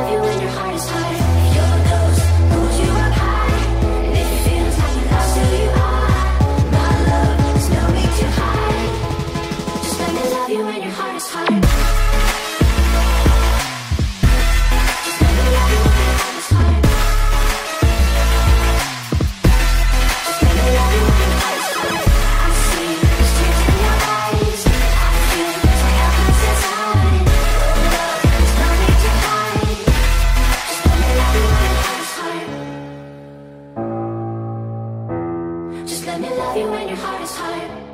love you Just let me love you when your heart is hard.